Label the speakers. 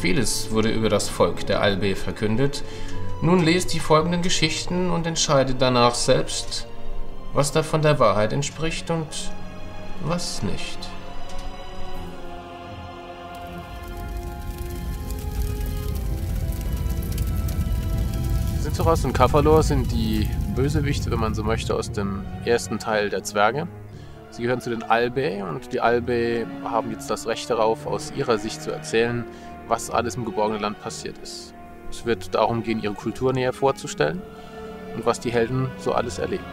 Speaker 1: Vieles wurde über das Volk der Albe verkündet. Nun lest die folgenden Geschichten und entscheidet danach selbst, was davon der Wahrheit entspricht und was nicht. Sinteros und Kafalor sind die Bösewichte, wenn man so möchte, aus dem ersten Teil der Zwerge. Sie gehören zu den Albe und die Albe haben jetzt das Recht darauf, aus ihrer Sicht zu erzählen, was alles im geborgenen Land passiert ist. Es wird darum gehen, ihre Kultur näher vorzustellen und was die Helden so alles erleben.